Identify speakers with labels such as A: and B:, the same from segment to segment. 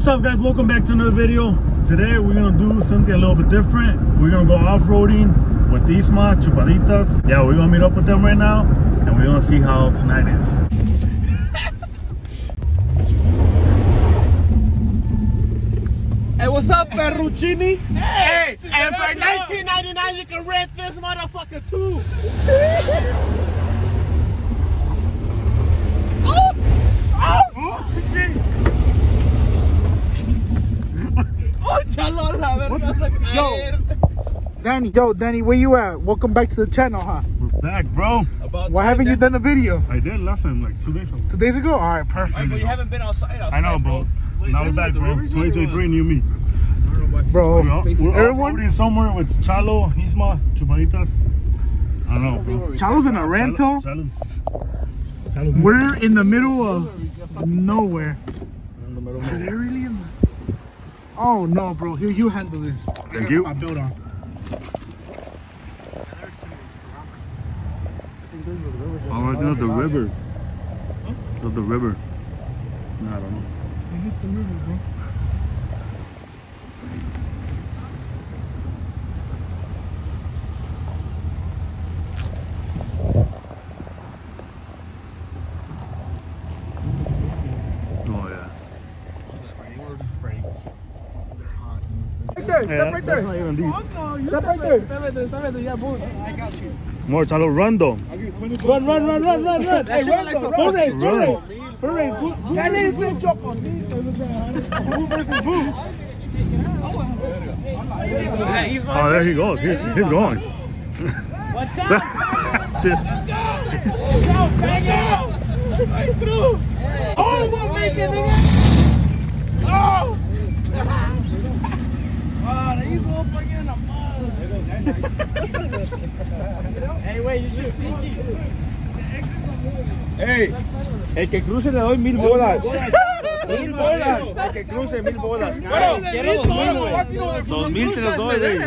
A: what's up guys? Welcome back to another video. Today we're gonna do something a little bit different. We're gonna go off-roading with Isma Chupaditas. Yeah we're gonna meet up with them right now and we're gonna see how tonight is.
B: Hey, what's up, Ferruccini?
C: Hey, and for 19.99 you can rent this motherfucker too. Oh, chalo, la verga se.
B: Danny, yo, Danny, where you at? Welcome back to the channel, huh?
A: we're back bro
B: Why haven't you done a video?
A: I did last time like two days ago
B: Two days ago? All right, perfect.
C: But you haven't been outside, outside
A: I know bro now we're back bro 2023 new me
B: Bro,
A: we're, we're
B: everyone,
A: off-roading somewhere with Chalo Isma Chupaditas I don't know bro
B: Chalo's in a rental.
A: Chalo's, Chalo's
B: We're in the middle of nowhere.
A: in the middle
B: Are they really in the... Oh, no, bro. Here, you handle this.
A: Thank you.
B: I built on.
A: Oh, I know the river. Of the river. No, I don't know.
B: It's the river, bro.
A: Oh yeah.
B: Right there.
A: Yeah,
B: right
A: that's
B: there.
A: not even deep.
B: Step right there. Step right there. Step right there. Yeah, boom.
A: More Chalo, run though.
B: Run, run, run, run, run, run. Hey, run, though. Run race, run
A: Run.
B: race. Run race. Who- who- That is the joke on me. Who versus who?
A: Oh, there he goes. He's, he's going.
D: Watch out! Oh, what make it, nigga? Oh! There you go, fucking in the mud. Hey, wait, you should see.
B: Hey, el que cruce le doy mil bolas. Mil bolas. El que cruce mil bolas.
D: Quiero dos mil, güey.
A: Dos mil te los doy, güey.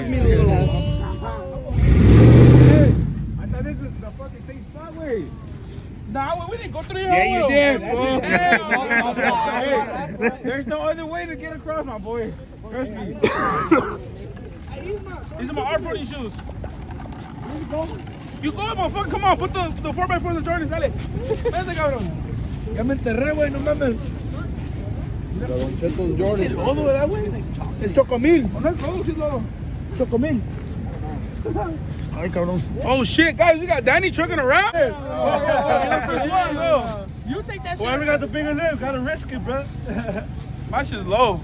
B: I thought this is the fucking same spot, way.
D: Nah, we didn't go through here.
B: Yeah, you did, bro.
D: Hey,
B: there's no other way to get across, my boy. Trust me.
D: These are my off-roading shoes. You going? You go, motherfucker. Come on, put the, the 4x4 in the Jordans. Dale. Vente, cabrón.
B: Ya me enterré, güey, no mames.
D: El lodo, ¿verdad, güey?
B: Es chocomil.
D: ¿O no es lodo, sí es lodo?
B: Chocomil.
A: Ay, cabrón.
D: Oh, shit, guys. We got Danny trucking around.
C: You take that shit.
A: Whoever got the bigger lip, gotta risk it, bro.
D: My shit's low.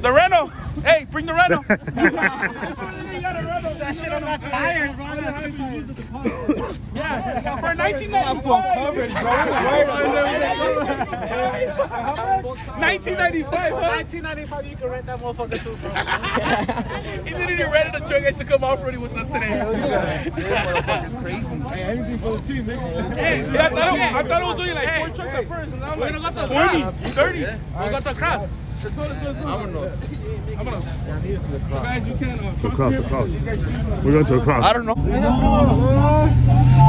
D: The Reno. Hey, bring the Reno.
C: That shit on that tires, bro.
D: yeah, for 1995.
C: coverage, bro.
D: 1995, huh?
C: 1995, you can rent that motherfucker too, bro.
D: He didn't even rent it. a truck. I used to come off-roading with us today.
B: crazy Anything for the team, nigga.
D: Hey, I, thought it, I thought it was doing like four trucks at first. And I'm like 20, 30. We got to cross. Let's go, let's go, let's go. Vámonos. Vámonos. Guys, you can uh,
A: Across, across. We're going to across.
C: I don't know.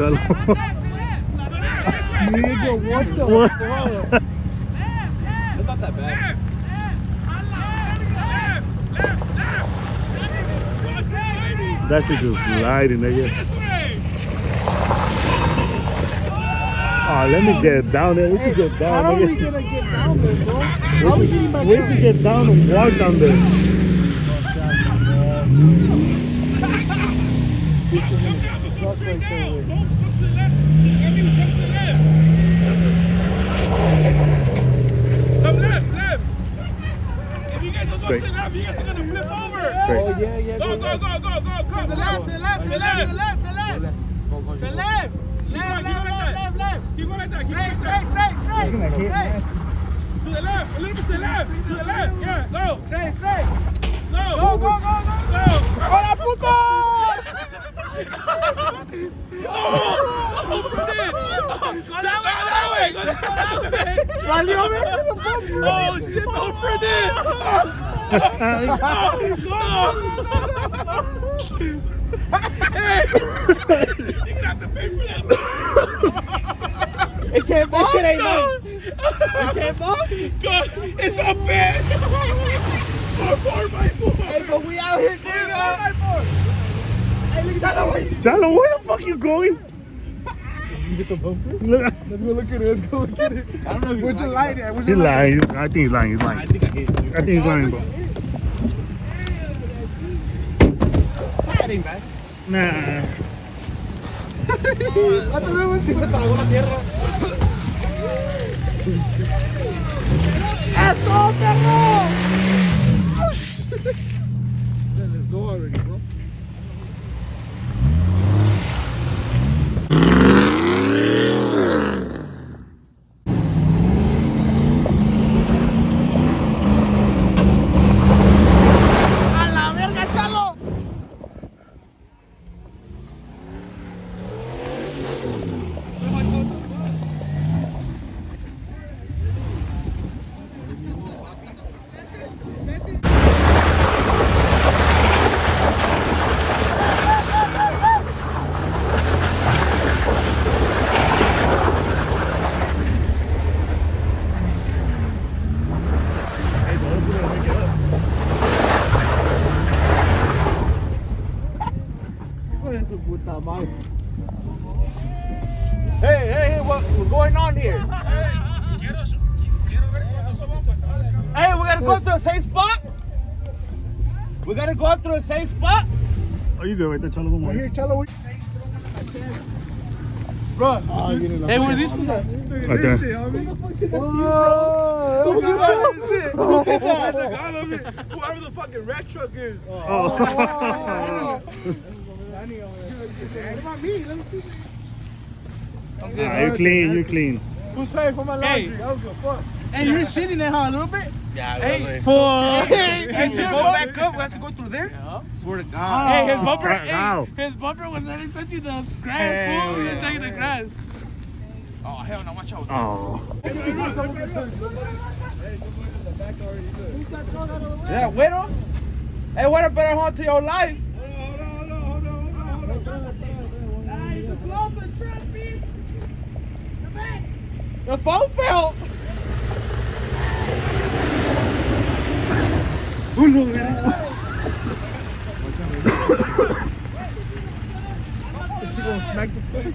A: Holy shit, Chalo.
B: Nigga, what the
A: What?
B: fuck?
C: It's not that bad.
A: That shit just gliding, nigga. Oh, let me get down there. We can get
B: How
A: down,
B: are we gonna get down there, bro? How are we getting back
A: We
B: down?
A: can get down and walk down there.
B: Truck right there,
D: Yes, we're gonna flip over.
B: Oh, yeah, yeah.
D: Go, go, go, go, go, go. To the left, to the left, to the left, to the left, to the left. To the left. Left, left, left, left, left. Keep going like that. Keep going like that.
B: Straight, straight, straight, straight.
D: To the left, a little bit to the left, to the left. Yeah, go.
E: Straight, straight.
D: Go, go,
E: go, go, go.
F: Hola, left!
D: Oh, Freddy! Go that way, go that way!
C: Go that way!
D: Oh, shit, oh, Freddy! It.
B: It can't, that shit ain't mine. It can't move.
D: It's a bed. Four, four by four.
B: Hey, but we out here, nigga. Hey, look at that.
A: Chalo, where the fuck you going?
C: Let's go look at it. Let's go look at it.
B: I don't know if you
C: Where's the light at? Where's
A: He's
C: the light?
A: lying. I think he's lying. He's lying.
B: I think I hit you.
A: I think he's lying, bro.
B: That ain't bad.
A: Nah.
C: Si se tragó la tierra. Let's go already, bro.
B: ¡A la verga, chalo! Hey, hey, hey, what, what's going on here? Hey, we gotta go to a safe spot. We gotta go through a safe spot.
A: Oh, you good right there, Chalo. Don't worry.
C: Here, Chalo. Bro.
D: Hey, where are these people at?
A: Right there.
C: Oh, look at that.
D: Look at that. I love it. Whoever the fucking red truck is.
A: Oh. oh. Nah, you clean. You clean.
C: Who's paying for my laundry? I don't give a fuck.
D: Hey, you're shitting it, huh? A little bit?
B: Yeah, hey,
D: For.
B: hey, to go back up, we have to go through there. Swear to God. Oh.
D: Hey, his bumper,
A: Wow.
D: hey, his bumper was already touching the grass,
B: Hell
D: fool. He was
B: yeah.
D: touching the grass.
B: Oh hell no, watch out.
A: Oh.
B: Yeah, güero. Hey, what a better hold to your life. The phone fell.
C: Is she gonna smack the truck?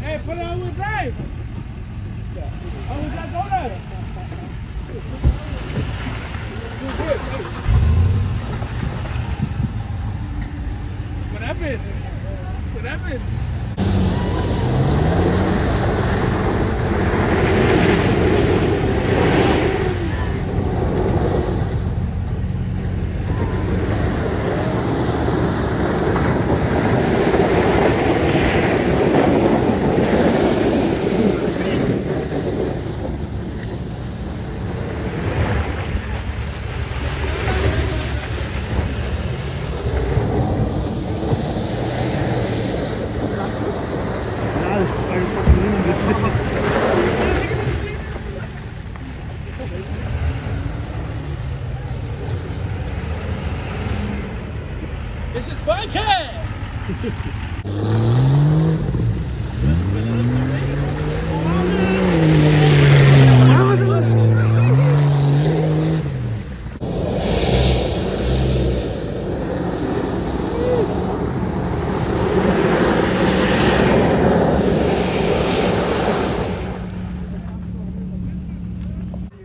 D: Hey, put it on the drive. On the drive, go there. What happened? What happened? This is funky.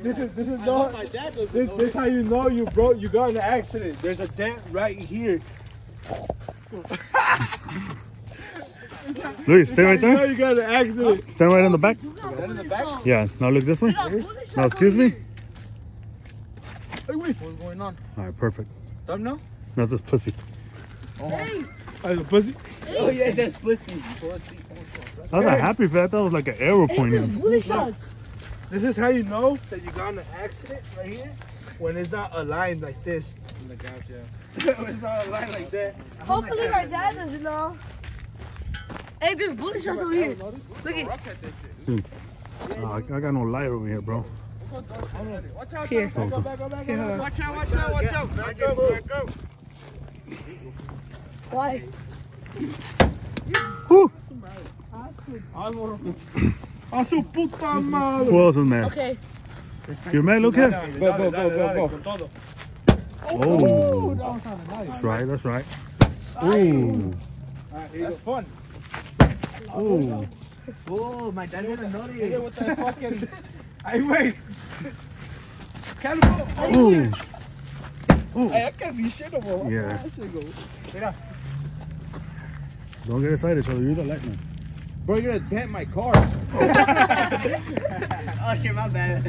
C: This is this is no. This, this how you know you got in an accident. There's a dent right here.
A: Luis, stay right
C: You know
A: there.
C: you got an accident.
A: Stand right in the back.
C: in the back?
A: Yeah. Now look this way. Now excuse me.
C: Hey, wait. What's going on?
A: All right, perfect.
C: Thumbnail?
A: Now this pussy.
C: Oh, the pussy.
B: Oh yes, that's pussy.
A: I was not happy for that. That was like an arrow pointing.
G: Bullet shots.
C: This is how you know that you got in an accident right here when it's not aligned like this. in the couch, yeah. it's not a line like that.
G: Hopefully my dad doesn't know. Hey, there's bullet shots over here. Look at
A: Oh, I, I got no light over here, bro.
G: here.
C: Go back, go back, go back.
B: Watch out, watch out, watch out.
C: Back up, back up.
G: Why?
C: A su puta madre.
A: Who else is mad?
G: Okay.
A: You
C: Lucas? Go, go, go, go, go.
A: Oh, that's right, that's right. Ah, Ooh.
C: That's fun.
A: Ooh.
F: Oh, my dad didn't know it.
C: What the fucking... Ay, güey. Calvo.
A: Ooh.
C: Ooh. Ay, casi lleno, bro.
A: Yeah. Don't get excited, so you're the lightning.
C: Bro, you're gonna dent my car.
F: Oh, shit, my bad.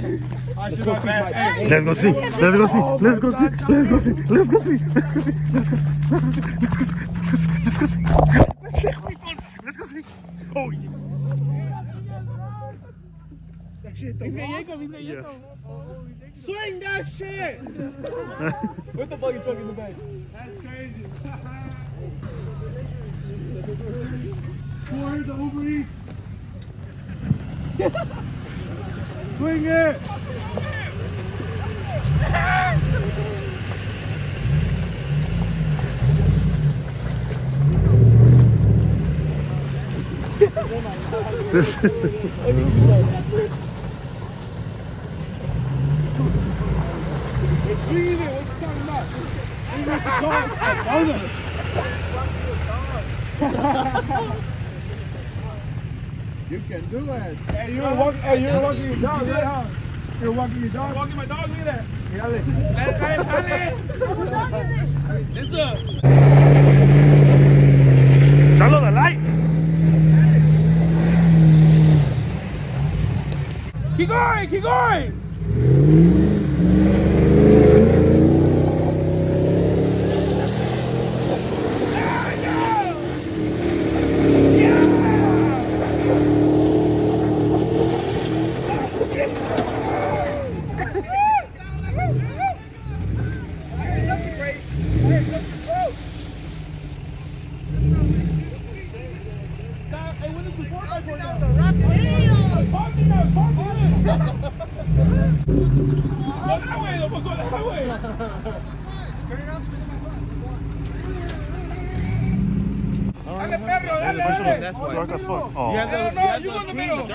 C: I should have bad.
A: Let's go see. Let's go see. Let's go see. Let's go see. Let's go see. Let's go see. Let's go see. Let's go see. Let's go see. Let's go see. Let's go see. Oh, yeah.
D: He's gonna yank him, he's gonna
A: yes.
D: him.
C: swing that shit.
D: Put the buggy truck in the back.
C: That's crazy. Warrior the overeats. Swing it.
A: this is
C: Swinging it, what you talking about? You can do it. Hey, you were walking. Hey, you were walking your dog, right? Huh? You were walking your dog.
D: Walking my dog, look at that.
C: Dale,
D: dale, dale. Listen.
A: Chalo the light.
D: Keep going, keep going. Hey, when did the four by four down? Parking lot, parking lot. Go that way, though, go that way. Dale, perro, dale, dale.
A: Dark as fuck. Oh.
D: No, no, you go in the middle.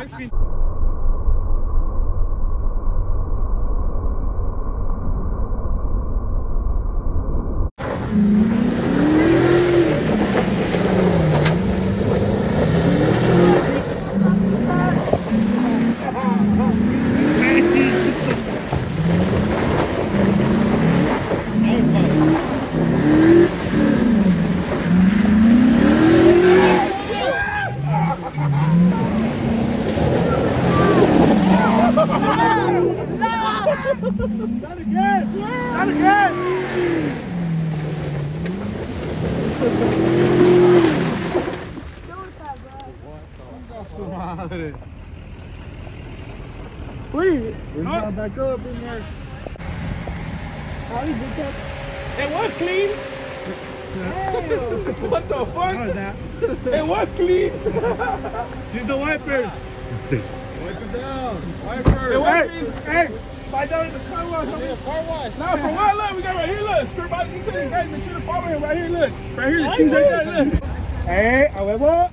C: Not again. Not again. Madre.
G: What is it?
C: We're not back up in there.
D: It was clean. what the fuck?
C: What is that?
D: It was.
C: Use the wipers. Wipe it down. Wipers.
D: It was
C: hey,
D: clean.
C: hey, find out in the car wash.
D: Now, for what? Look, we got right here, look. Skirt body, you saying, guys, make sure to follow him right here, look. Right here, the keys right there, look.
C: Hey, a huevo.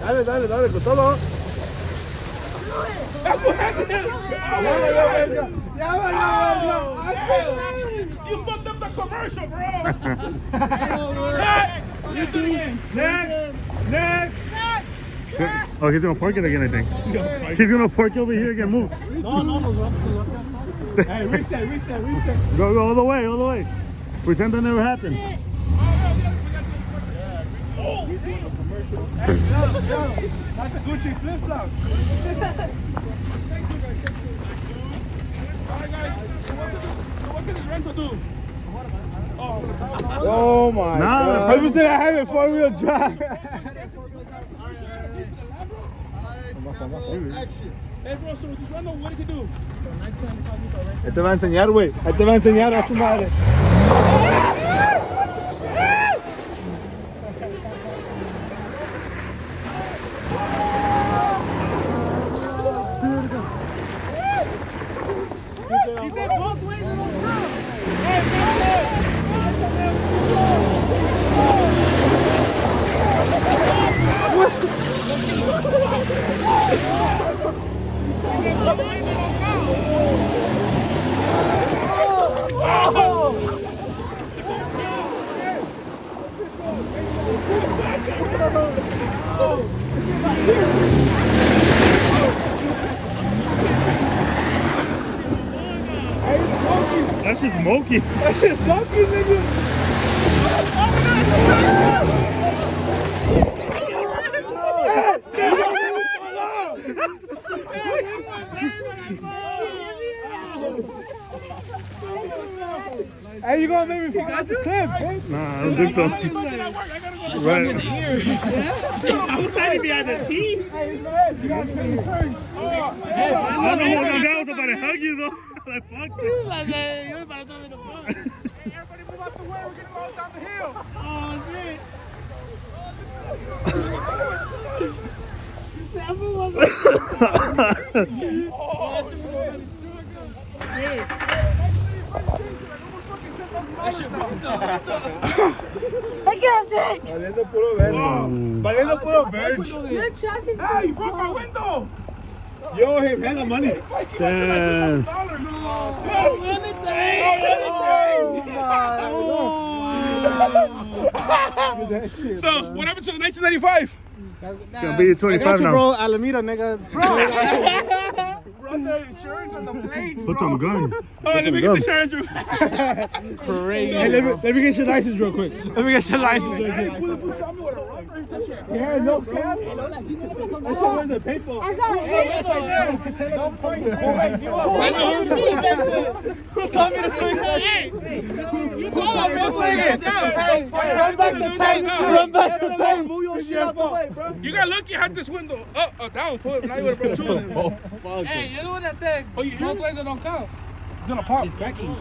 C: Dale, dale, dale, con todo.
D: That's what happened.
C: Ya va, ya va, ya va. Ya va, ya va, ya va.
D: You fucked up the commercial, bro. Hey, you do it again.
C: Next, next.
A: Oh, he's gonna park it again, I think. He's gonna park it over here again. Move.
C: Hey, reset, reset, reset.
A: Go, go all the way, all the way. Pretend that never happened.
C: That's a Gucci flip flop.
D: All right, guys. So what can this- so what can this rental do?
C: Oh my
A: nah,
C: god. Nah, said I have a four wheel drive. Este va a enseñar, güey. Este va a enseñar a su madre.
A: Smoky.
C: That shit's smoky, nigga. Hey, you gonna make me fall off the cliff?
A: Nah, I don't think so.
D: I didn't work. I gotta go to
A: Right.
D: I was standing behind the team.
C: Hey, man, you gotta make me turn.
A: I don't know what guy was about to hug you though. Like fuck this.
D: Everybody move out the way. We're getting all down the hill. Oh, shit.
G: I can't see.
C: Valiendo puro verde. Valiendo puro verde.
G: Your truck is
D: Hey, you broke my window.
C: Yo, him hella money.
A: Damn.
D: Dollar. So, what happened to the 1995?
A: It's gonna be 25 now.
C: bro. Alameda, nigga. Run the insurance on the plane.
A: Put some gun.
D: Oh, let me get the insurance. Drew.
C: Hey, let me, let me get your license real quick. Let me get your license real quick. Yeah, no cap. That shit was a paper.
G: I got it.
C: Yes, I did.
D: I know.
C: Who told me to swing that?
D: You told me to swing it.
C: Hey, run back the tank. Run back the tank. Move your shit out the way, bro.
D: You got lucky. I had this window up, uh, down foot. Now you would have broke two of them.
E: Hey, you're the one that said
D: Oh, you hear
E: both
D: it?
E: ways don't count.
D: It's gonna pop.
C: That's cracking.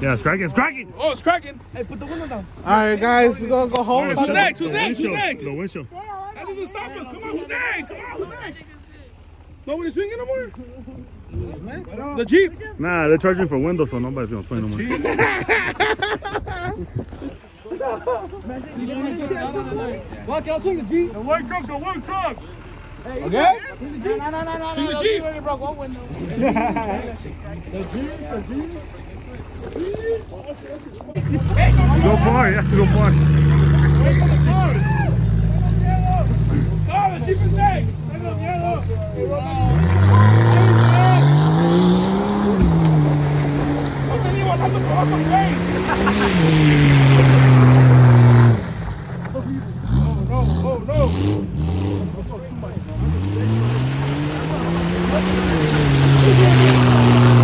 A: Yeah, it's cracking. It's cracking.
D: Oh, it's cracking. Hey, put the window down.
C: All right, guys, we're gonna go home.
D: Who's next? Who's
A: The
D: next? Who's
A: windshield.
D: next?
A: The windshield.
D: That doesn't stop us. Come on, who's next? Come on, who's next? Nobody swinging no more? The Jeep.
A: Nah, they're charging for windows, so nobody's gonna swing no more.
E: What? Can I swing the Jeep?
A: The white truck, the white truck.
C: Okay?
E: No, no, no, no, no.
D: the Jeep.
E: You already broke one window.
A: Go far, yeah, go far.
D: Oh, the Jeep is next. José Luis, botando por otro plane. Oh,
A: Thank you.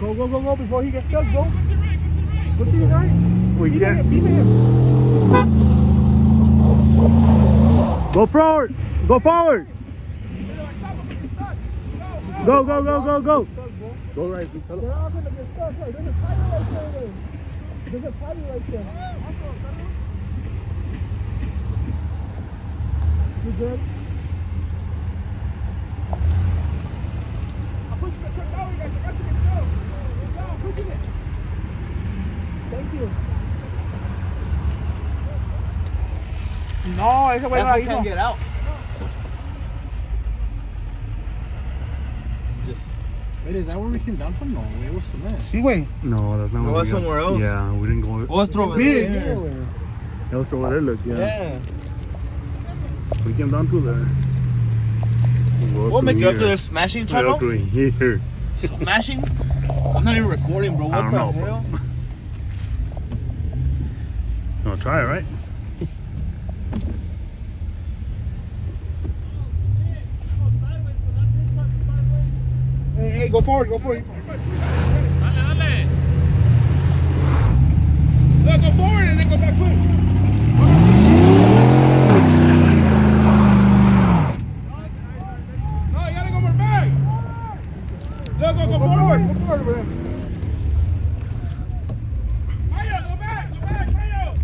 C: Go, go, go, go before he gets stuck, go. Go to your right.
A: We can't.
C: Beat him.
A: Go forward. Go forward. Go, go, go, go, go. Go right.
C: They're all gonna get stuck. There's a tire right there. There's a tire right there. You good?
E: you.
C: No, ese güey no la hizo.
B: can't get out.
F: Wait, is that where we came down from? No, it was cement.
C: Sí, güey.
A: No, that's not
B: No,
A: where
B: it's
A: we got-
B: somewhere else.
A: Yeah, we didn't go.
B: What's over
C: Big.
B: there?
A: That was over there, look, yeah.
B: Yeah.
A: We came down to there.
B: We'll make it up to the smashing
A: Right
B: channel.
A: up to here.
B: Smashing? I'm not even recording, bro.
A: I
B: What
A: don't
B: the
A: know, bro.
B: hell?
A: You wanna try it, right?
C: Hey, hey, go forward, go forward.
D: Look, go forward and then go back quick. No, you gotta go more back. Look, go, go forward.
C: Go forward, bro.
D: Mayo, go back, go back, Mayo.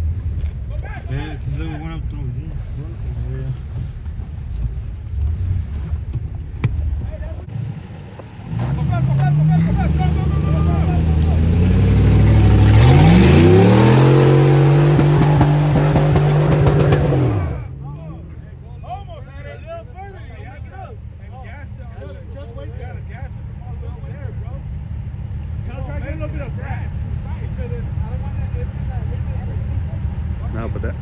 D: Go back. Go fast, go fast, go fast, go fast. Go, go, go, go, go, go. Almost had it. A little further. You gotta get up. And gas it. Just wait. You gotta gas it from all the way over there, bro. Gotta try to get a little bit of grass.
A: No, but that.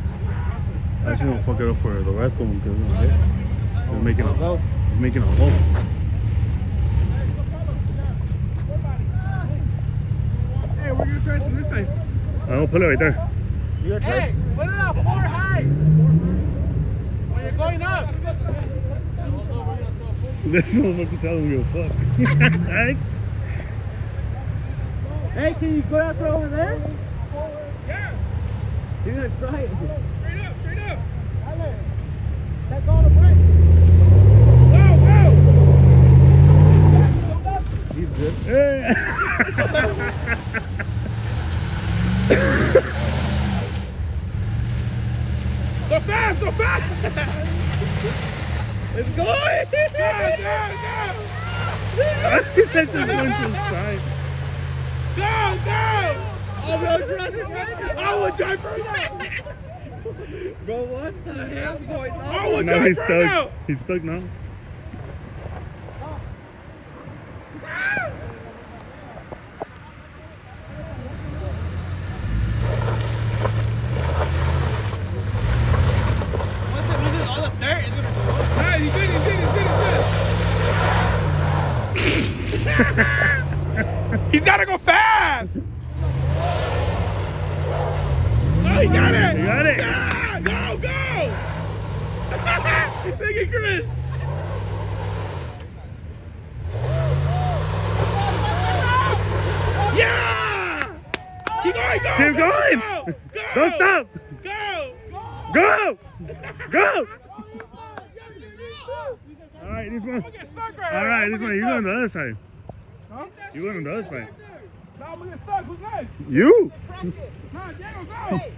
A: I just don't fuck it up for the rest of them because it's making a, it's making a hole.
C: Hey, we're gonna try it through this side.
A: I'll put it right there.
E: Hey, put it up four high. When you're going up.
A: This motherfucker telling me a fuck. Right?
B: Hey, can you go out there over there?
D: Yeah.
B: You're gonna try it.
D: Straight up, straight up.
C: Take all the brake.
D: Go, go.
A: Hey.
D: Go fast, go fast. it's going. Go, go,
A: That's just the side.
D: go, go, go. I will drive. I will drive right now.
B: Bro, what the hell's going on?
D: I will drive now.
A: He's stuck now.
B: Once it loses all the dirt, it's gonna go.
D: Hey, he's good, he's good, he's good, he's good. he's gotta go fast. Oh, he got it.
A: You got it.
D: Yeah, go, go. Look at Chris. Yeah. Keep going, go.
A: Keep
D: go,
A: going.
D: Go. go.
A: Don't stop.
D: Go.
A: Go. Go. All right, this one.
D: I'm gonna get stuck right
A: All
D: here.
A: right,
D: I'm
A: this one.
D: get
A: You go on the other side. You go on the other side.
D: Now I'm gonna get stuck. Who's next?
A: You.
D: Nah, Diego, go.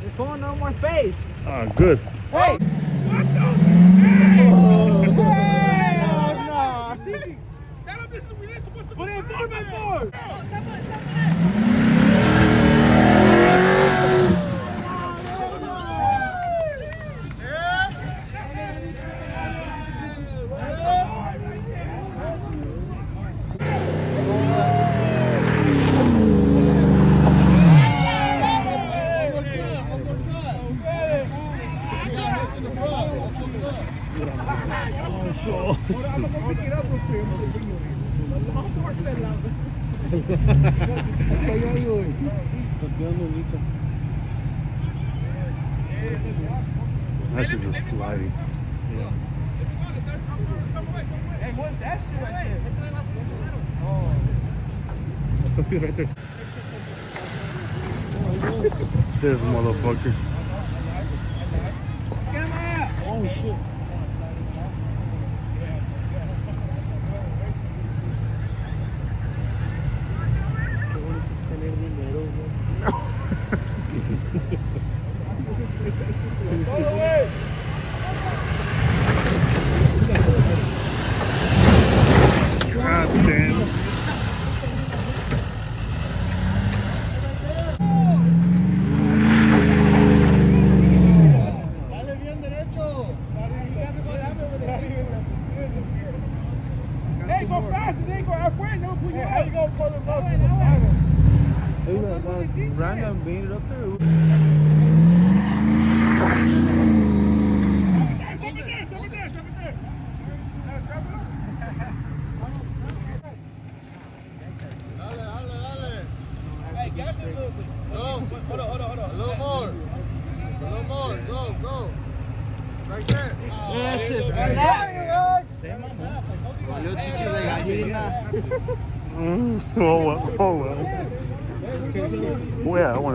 B: There's phone no more space.
A: Oh, good.
B: Hey!
D: Put in four by four.
A: That shit just sliding.
C: Hey, what's that shit right there?
A: There's something right there. This motherfucker.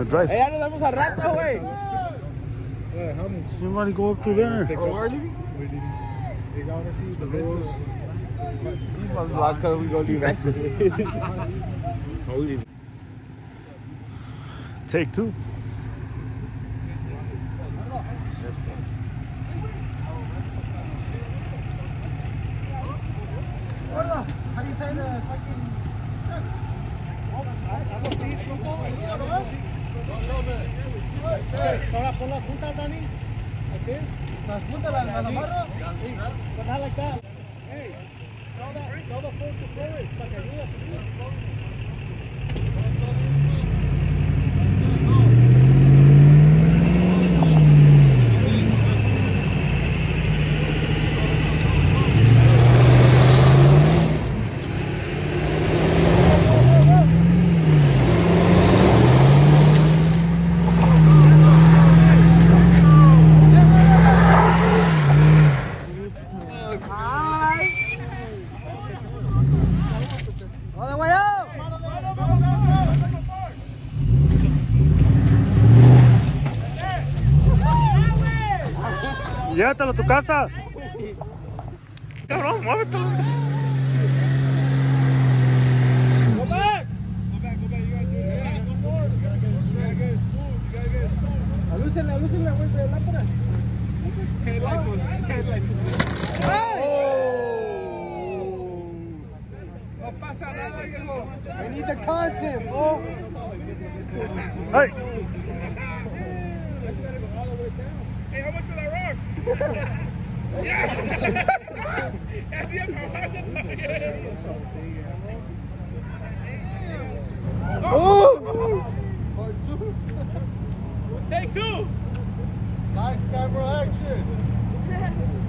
A: Want to drive.
B: Eh, ya nos damos a rato, güey.
F: How much?
A: Somebody go up to there.
B: Oh, we're leaving?
F: You gotta see the rules.
B: These ones block because we go leave after this. Oh, we leave.
A: Take two.
F: Ahora pon las juntas, Dani. Like this. Las las amarro. Sí. But not like that. Hey, throw that, throw the to Flores para que a subir.
G: All the way up.
A: Llévatelo a tu casa. Cabrón, muévetelo.
C: Go back. Go back, go back. You gotta do it. Yeah, one more. You gotta get it. You gotta get it Alúcenla, alúcenla, güey, de lámpara. Headlights headlights was. No pasa nada, viejo. I need the content, oh.
A: Hey,
C: Hey, Take two.
F: Lights, camera, action.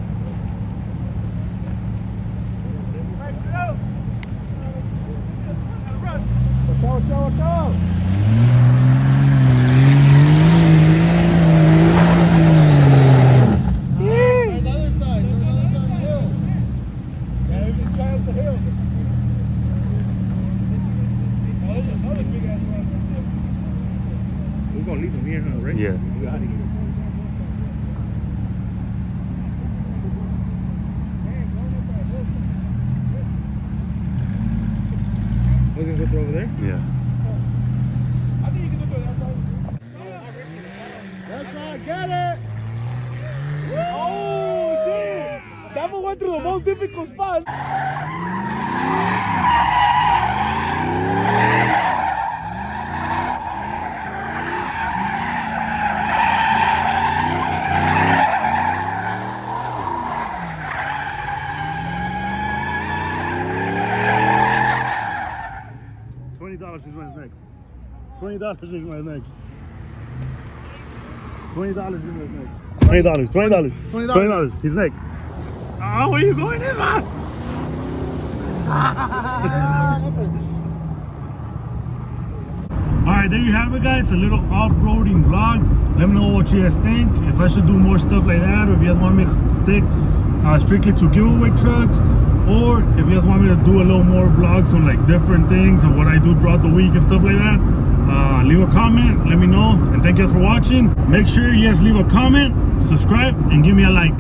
A: $20 is my neck. $20 is my neck. $20, $20, $20, his neck. Oh, where are you going, Isma? Alright, there you have it guys, a little off-roading vlog. Let me know what you guys think, if I should do more stuff like that, or if you guys want me to stick uh, strictly to giveaway trucks, or if you guys want me to do a little more vlogs on like different things and what I do throughout the week and stuff like that, leave a comment. Let me know, and thank you guys for watching. Make sure you guys leave a comment, subscribe, and give me a like.